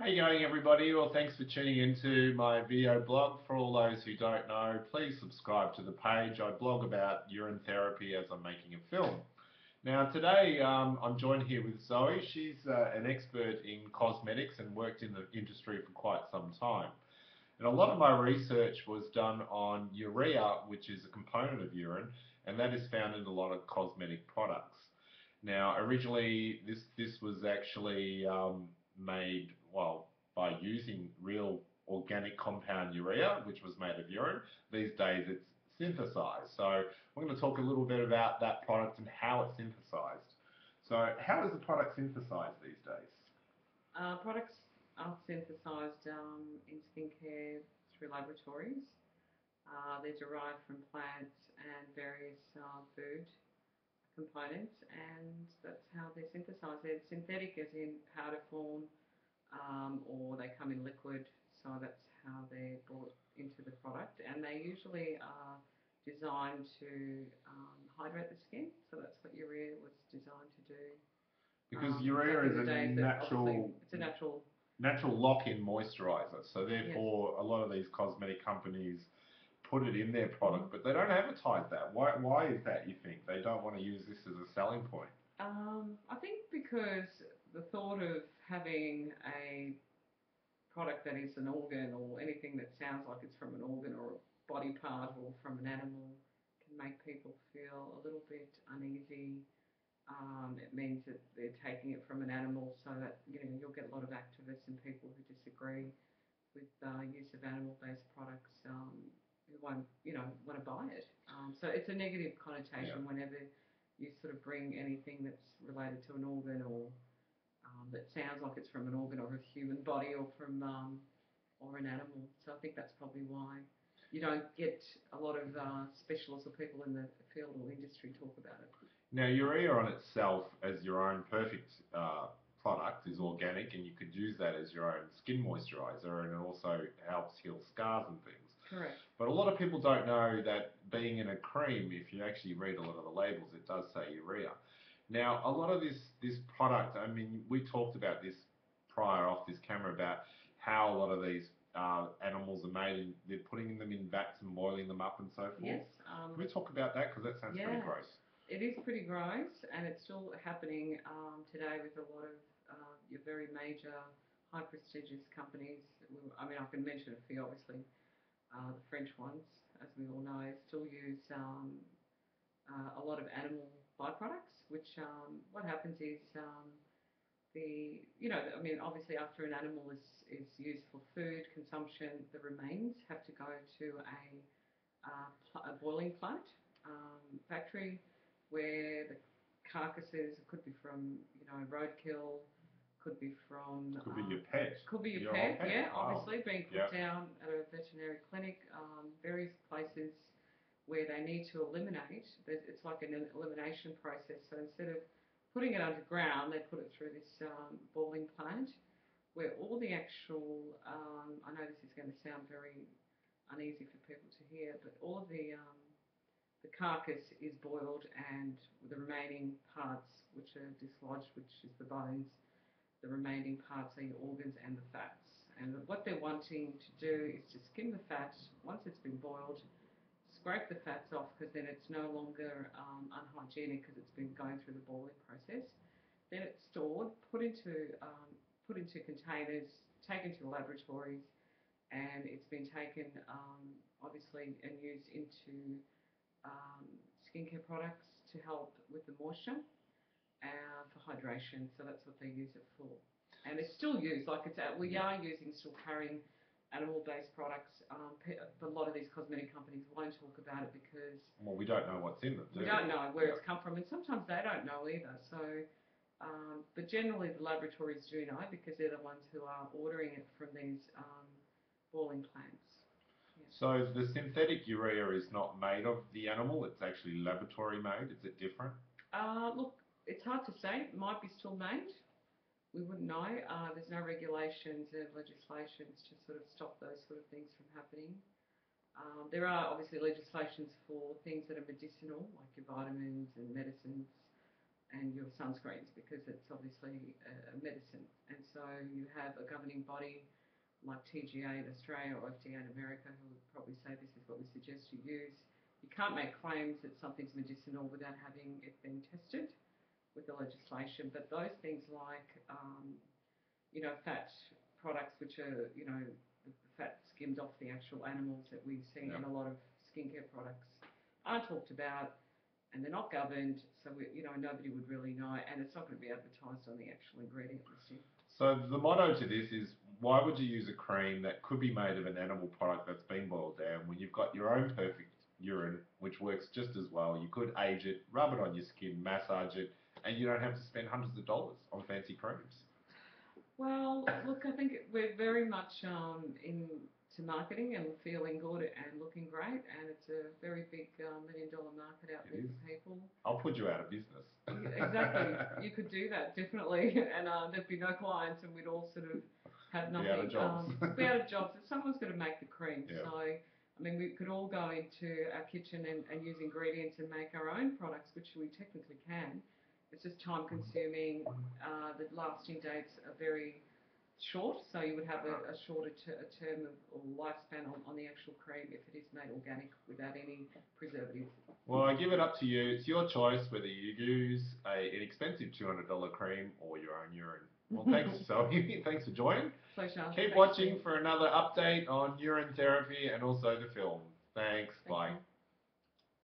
How you going everybody? Well thanks for tuning into my video blog. For all those who don't know, please subscribe to the page. I blog about urine therapy as I'm making a film. Now today um, I'm joined here with Zoe. She's uh, an expert in cosmetics and worked in the industry for quite some time. And a lot of my research was done on urea, which is a component of urine, and that is found in a lot of cosmetic products. Now originally this, this was actually um, made well, by using real organic compound urea, which was made of urine. These days it's synthesized. So we're going to talk a little bit about that product and how it's synthesized. So how is the product synthesized these days? Uh, products are synthesized um, in skincare through laboratories. Uh, they're derived from plants and various uh, food components and that's how they're synthesized. They're synthetic as in powder form, um, or they come in liquid, so that's how they're brought into the product. And they usually are designed to um, hydrate the skin, so that's what urea was designed to do. Because um, urea is a natural, it's a natural natural lock-in moisturizer. So therefore, yes. a lot of these cosmetic companies put it in their product, but they don't advertise that. Why? Why is that? You think they don't want to use this as a selling point? Um, I think because the thought of having a product that is an organ or anything that sounds like it's from an organ or a body part or from an animal can make people feel a little bit uneasy. Um, it means that they're taking it from an animal, so that you know you'll get a lot of activists and people who disagree with uh, use of animal-based products um, who won't, you know, want to buy it. Um, so it's a negative connotation yeah. whenever you sort of bring anything that's related to an organ or um, that sounds like it's from an organ or a human body or from um, or an animal. So I think that's probably why you don't get a lot of uh, specialists or people in the field or industry talk about it. Now, urea on itself as your own perfect uh, product is organic and you could use that as your own skin moisturizer and it also helps heal scars and things. Correct. But a lot of people don't know that being in a cream, if you actually read a lot of the labels, it does say urea. Now, a lot of this, this product, I mean, we talked about this prior off this camera about how a lot of these uh, animals are made and they're putting them in vats and boiling them up and so forth. Yes. Um, Can we talk about that? Because that sounds yeah, pretty gross. It is pretty gross and it's still happening um, today with a lot of uh, your very major, high prestigious companies. I mean, I can mention a few, obviously. Uh, the French ones, as we all know, still use um, uh, a lot of animal byproducts which um, what happens is um, the, you know, I mean, obviously after an animal is, is used for food consumption, the remains have to go to a, uh, a boiling plant um, factory where the carcasses could be from, you know, roadkill, could be from... Could be your pet. Could be your, your pet, pet, yeah, wow. obviously, being put yep. down at a veterinary clinic, um, various places where they need to eliminate, it's like an elimination process. So instead of putting it underground, they put it through this um, boiling plant where all the actual, um, I know this is going to sound very uneasy for people to hear, but all of the, um, the carcass is boiled and the remaining parts which are dislodged, which is the bones, the remaining parts are your organs and the fats. And what they're wanting to do is to skim the fat once it's been boiled scrape the fats off because then it's no longer um, unhygienic because it's been going through the boiling process. Then it's stored, put into um, put into containers, taken to the laboratories, and it's been taken um, obviously and used into um, skincare products to help with the moisture uh, for hydration. So that's what they use it for, and it's still used. Like it's we are using still carrying animal-based products. Um, a lot of these cosmetic companies won't talk about it because well, we don't know what's in them. Do we, we don't know where it's come from, and sometimes they don't know either. So, um, but generally the laboratories do know because they're the ones who are ordering it from these um, boiling plants. So the synthetic urea is not made of the animal; it's actually laboratory made. Is it different? Uh, look, it's hard to say. It might be still made we wouldn't know. Uh, there's no regulations and legislations to sort of stop those sort of things from happening. Um, there are obviously legislations for things that are medicinal, like your vitamins and medicines and your sunscreens, because it's obviously a, medicine. And so you have a governing body like TGA in Australia or FDA in America who would probably say this is what we suggest you use. You can't make claims that something's medicinal without having it been tested legislation. But those things like, um, you know, fat products which are, you know, the fat skimmed off the actual animals that we've seen Yep. in a lot of skincare products aren't talked about and they're not governed, so we, you know nobody would really know, and it's not going to be advertised on the actual ingredient listing. So the motto to this is why would you use a cream that could be made of an animal product that's been boiled down when you've got your own perfect urine which works just as well. You could age it, rub it on your skin, massage it, and you don't have to spend hundreds of dollars on fancy creams. Well, look, I think we're very much um, into marketing and feeling good and looking great, and it's a very big uh, million dollar market out It there is. for people. I'll put you out of business. exactly, you could do that definitely, and uh, there'd be no clients, and we'd all sort of have nothing. Be out of jobs. Um, be out of jobs. Someone's got to make the cream, Yeah. so. I mean, we could all go into our kitchen and, and use ingredients and make our own products, which we technically can. It's just time consuming. Uh, the lasting dates are very short, so you would have a, a shorter ter- a term of or lifespan on, on the actual cream if it is made organic without any preservatives. Well, I give it up to you. It's your choice whether you use a, an expensive $200 cream or your own urine. Well, thanks, Zoe. thanks for joining. Pleasure. Keep Thanks, watching for another update on urine therapy and also the film. Thanks. Thank Bye. you.